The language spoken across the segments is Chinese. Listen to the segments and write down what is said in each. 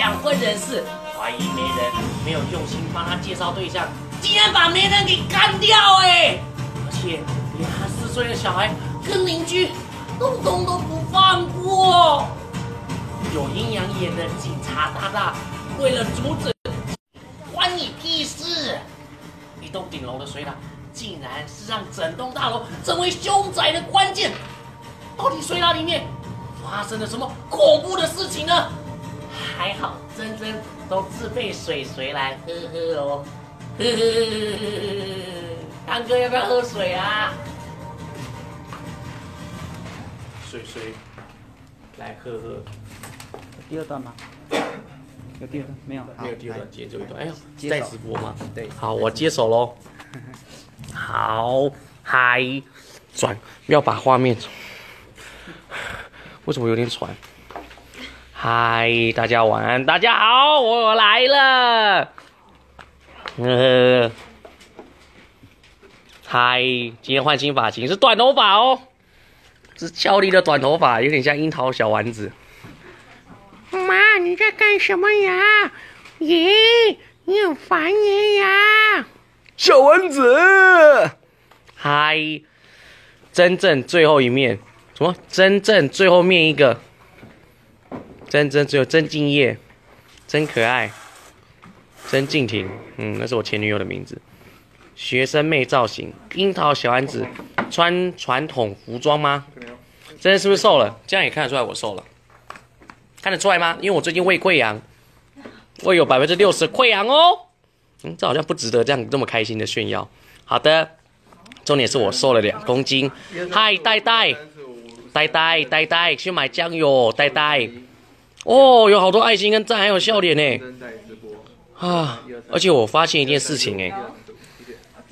想婚人士怀疑媒人没有用心帮他介绍对象，竟然把媒人给干掉哎！而且连他四岁的小孩跟邻居通通都不放过。有阴阳眼的警察大大为了阻止，关你屁事！一栋顶楼的水塔竟然是让整栋大楼成为凶宅的关键。到底水塔里面发生了什么恐怖的事情呢？还好，真真都自备水水来喝喝哦。呵呵呵呵，堂哥要不要喝水啊？水水，来喝喝。第二段吗？有第二段没有？好没有第二段，来接这一段。哎呦，在直播吗？对好，我接手喽。好，嗨，转，要把画面。为什么有点喘？嗨，大家晚安，大家好，我来了。呃，嗨，今天换新发型，是短头发哦，是俏丽的短头发，有点像樱桃小丸子。妈，你在干什么呀？咦，你很烦人呀！小丸子，嗨，真正最后一面，什么？真正最后面一个，真真只有真敬业，真可爱，真静婷，嗯，那是我前女友的名字。学生妹造型，樱桃小丸子，穿传统服装吗？真是不是瘦了？这样也看得出来我瘦了，看得出来吗？因为我最近胃溃疡，胃有百分之六十溃疡哦。嗯，这好像不值得这样这么开心的炫耀。好的，重点是我瘦了两公斤。嗨，呆呆，呆呆，呆呆，去买酱油，呆呆。哦，有好多爱心跟赞，还有笑脸呢。啊，而且我发现一件事情哎，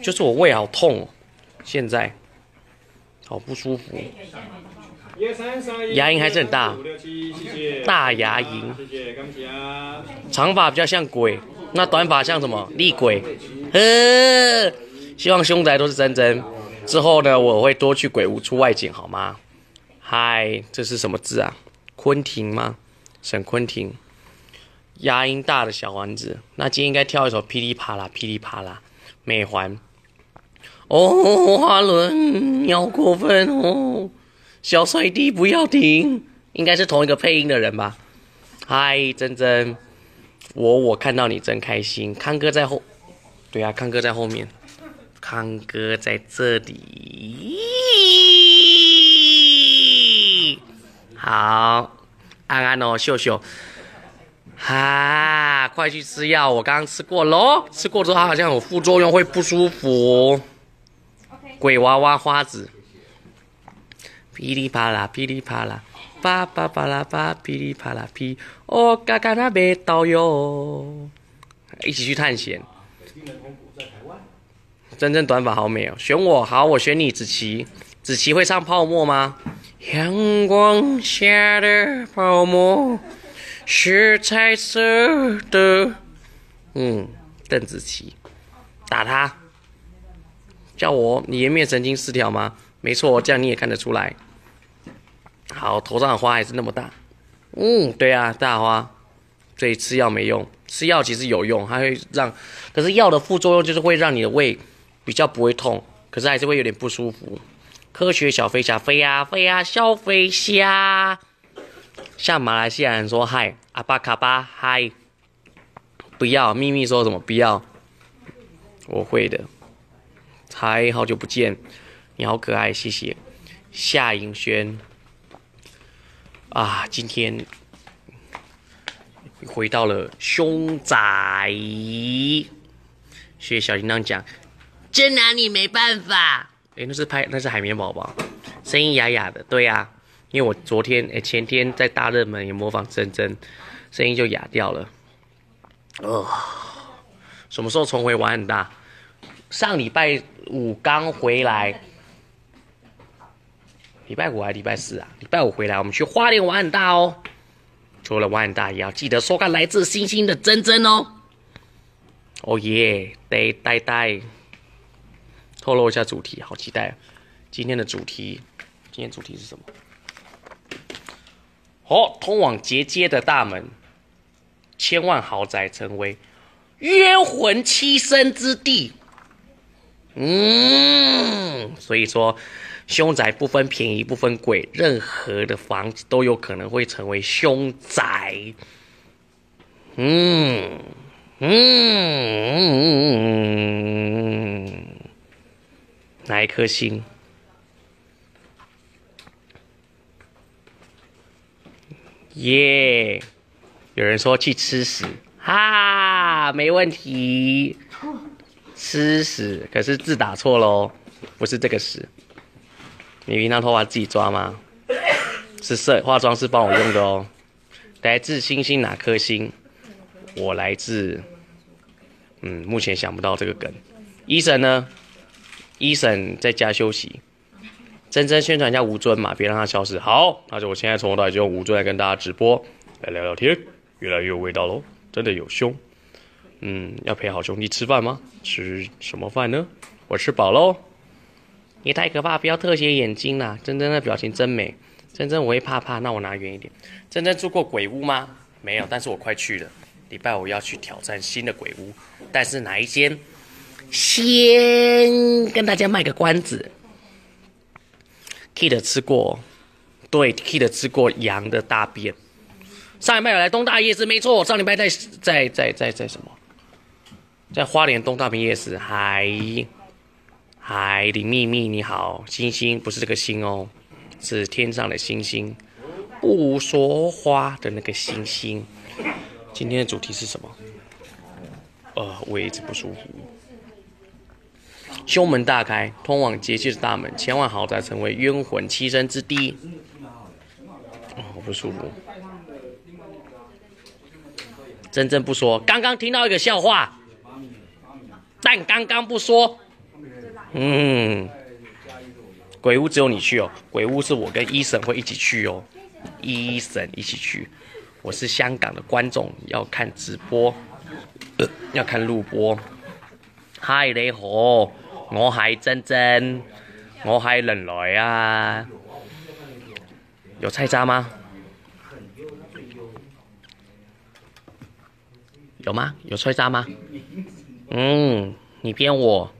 就是我胃好痛哦，现在好不舒服。牙龈还是很大大牙龈。长发比较像鬼，那短发像什么？厉鬼。呃，希望凶宅都是真真。之后呢，我会多去鬼屋出外景，好吗？嗨，这是什么字啊？昆廷吗？沈昆廷。牙龈大的小丸子，那今天应该跳一首噼里啪啦噼里啪啦美环。哦，花轮，你好过分哦！小帅弟不要停，应该是同一个配音的人吧？嗨，珍珍，我我看到你真开心。康哥在后，对啊，康哥在后面，康哥在这里。好，安安哦，秀秀，哈，快去吃药，我刚刚吃过喽，吃过之后它好像有副作用，会不舒服。鬼娃娃花子，噼里啪啦，噼里啪啦，叭叭叭啦叭，噼里啪啦噼，哦，嘎嘎那味道哟。一起去探险。真正短发好美哦，选我好，我选你，子琪。子琪会唱泡沫吗？阳光下的泡沫是彩色的。嗯，邓紫棋，打他。叫我，你颜面神经失调吗？没错，这样你也看得出来。好，头上的花还是那么大。嗯，对啊，大花。所以吃药没用，吃药其实有用，它会让，可是药的副作用就是会让你的胃比较不会痛，可是还是会有点不舒服。科学小飞侠飞呀飞呀，小飞侠。像马来西亚人说嗨，阿巴卡巴嗨。不要，秘密说什么不要？我会的。嗨，好久不见，你好可爱，谢谢。夏银轩，啊，今天回到了凶宅，学小铃铛讲，真拿你没办法。诶，那是拍，那是海绵宝宝，声音哑哑的，对呀、因为我昨天，诶，前天在大热门也模仿珍珍，声音就哑掉了。呃，什么时候重回玩很大？上礼拜五刚回来，礼拜五还是礼拜四啊？礼拜五回来，我们去花莲玩很大哦。除了玩很大，也要记得收看来自星星的珍珍哦。哦耶，呆呆呆，透露一下主题，好期待。今天的主题，今天主题是什么？哦，通往结界的大门，千万豪宅成为冤魂栖身之地。嗯，所以说，凶宅不分便宜不分贵，任何的房子都有可能会成为凶宅。嗯嗯，哪一颗星？耶！有人说去吃屎，哈，没问题。吃屎，可是字打错喽，不是这个屎。你平常头发自己抓吗？是设化妆师帮我用的哦。来自星星哪颗星？我来自，嗯，目前想不到这个梗。医生呢？医生在家休息。真真宣传一下吴尊嘛，别让他消失。好，那就我现在从头到尾就用吴尊来跟大家直播，来聊聊天，越来越有味道喽。真的有胸，嗯，要陪好兄弟吃饭吗？吃什么饭呢？我吃饱喽。你太可怕，不要特写眼睛啦。真真的表情真美。真真我会怕怕，那我拿远一点。真真住过鬼屋吗？没有，但是我快去了。礼拜五要去挑战新的鬼屋，但是哪一间？先跟大家卖个关子。Kid 吃过，对，Kid 吃过羊的大便。上礼拜有来东大夜市，没错。上礼拜在在在在在什么？在花莲东大平夜市。嗨，嗨，林秘密你好，星星不是这个星哦，是天上的星星，不说话的那个星星。今天的主题是什么？呃，我一直不舒服。胸门大开，通往结界的大门，千万豪宅成为冤魂栖身之地。哦，我不舒服。真正不说，刚刚听到一个笑话，但刚刚不说。嗯，鬼屋只有你去哦，鬼屋是我跟医生会一起去哦，医生一起去。我是香港的观众，要看直播，要看录播。嗨，你好，我系真真，我系人来啊。有菜渣吗？有吗？有菜渣吗？嗯，你骗我。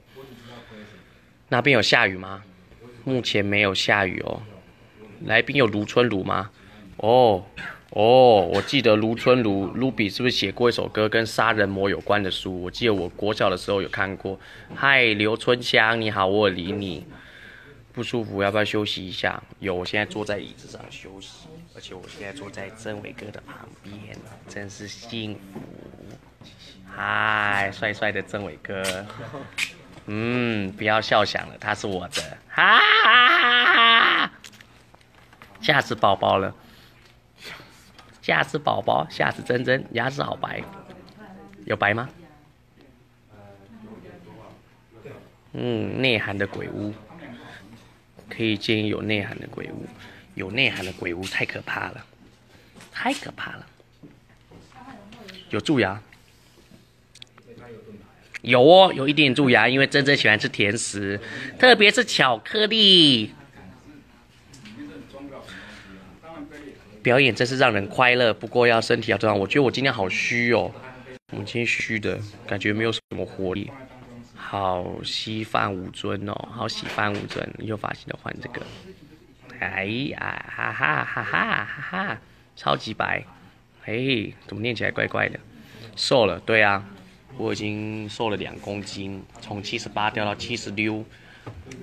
那边有下雨吗？目前没有下雨哦。来宾有卢春如吗？哦。哦，我记得卢春如卢比是不是写过一首歌跟杀人魔有关的书？我记得我国小的时候有看过。嗨，刘春香，你好，我理你。不舒服，要不要休息一下？有，我现在坐在椅子上休息，而且我现在坐在曾伟哥的旁边，真是幸福。嗨，帅帅的曾伟哥。嗯，不要笑响了，他是我的。哈哈哈哈！吓死宝宝了。吓死宝宝，吓死珍珍，牙齿好白，有白吗？嗯，内涵的鬼屋，可以建议有内涵的鬼屋，有内涵的鬼屋太可怕了，太可怕了。有蛀牙？有哦，有一点蛀牙，因为珍珍喜欢吃甜食，特别是巧克力。表演真是让人快乐，不过要身体要这样。我觉得我今天好虚哦，我今天虚的感觉没有什么活力。好稀饭无尊哦，好稀饭无尊，又发型的换这个。哎呀，哈哈哈哈哈哈，超级白。嘿，怎么念起来怪怪的？瘦了，对啊，我已经瘦了两公斤，从七十八掉到七十六，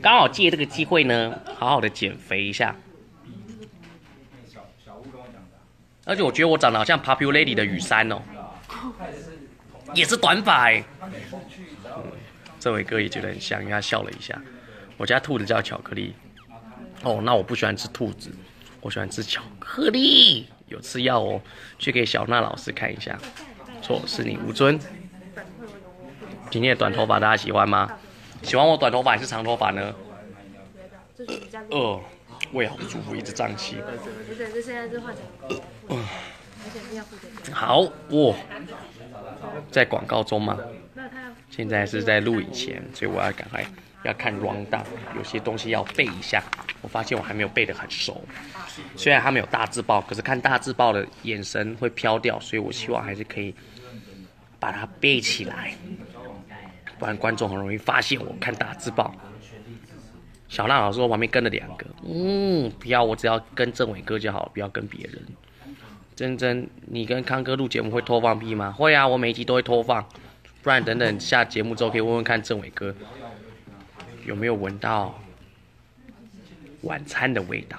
刚好借这个机会呢，好好的减肥一下。而且我觉得我长得好像 Popular Lady 的雨山哦，也是短发。这位哥也觉得很像，因为他笑了一下。我家兔子叫巧克力。哦，那我不喜欢吃兔子，我喜欢吃巧克力。有吃药哦，去给小娜老师看一下。错，是你吴尊。今天的短头发大家喜欢吗？喜欢我短头发还是长头发呢？哦。胃好不舒服，一直胀气。不对，这现在是换成。而且是要负责。好哇，在广告中吗？现在是在录影前，所以我要赶快要看 round down，有些东西要背一下。我发现我还没有背得很熟，虽然他们有大字报，可是看大字报的眼神会飘掉，所以我希望还是可以把它背起来，不然观众很容易发现我看大字报。小浪老师我旁边跟了两个，嗯，不要，我只要跟政伟哥就好，不要跟别人。珍珍，你跟康哥录节目会偷放屁吗？会啊，我每一集都会偷放，不然等等下节目之后可以问问看政伟哥有没有闻到晚餐的味道。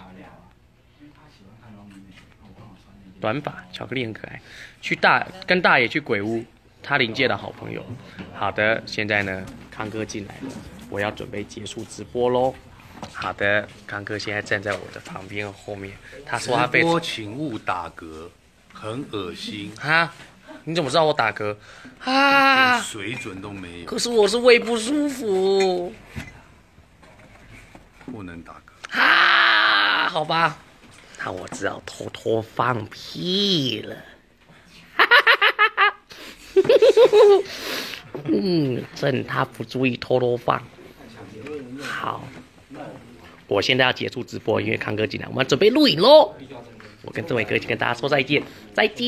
短发，巧克力很可爱。去大跟大爷去鬼屋，他临界的好朋友。好的，现在呢，康哥进来了，我要准备结束直播喽。好的，康哥现在站在我的旁边后面，他说他被直播请勿打嗝，很恶心，哈，你怎么知道我打嗝？连啊，水准都没有，可是我是胃不舒服。不能打嗝。啊，好吧，那我只好偷偷放屁了。嗯，趁他不注意偷偷放。好，我现在要结束直播，因为康哥进来，我们准备录影喽。我跟这位哥一起跟大家说再见，再见。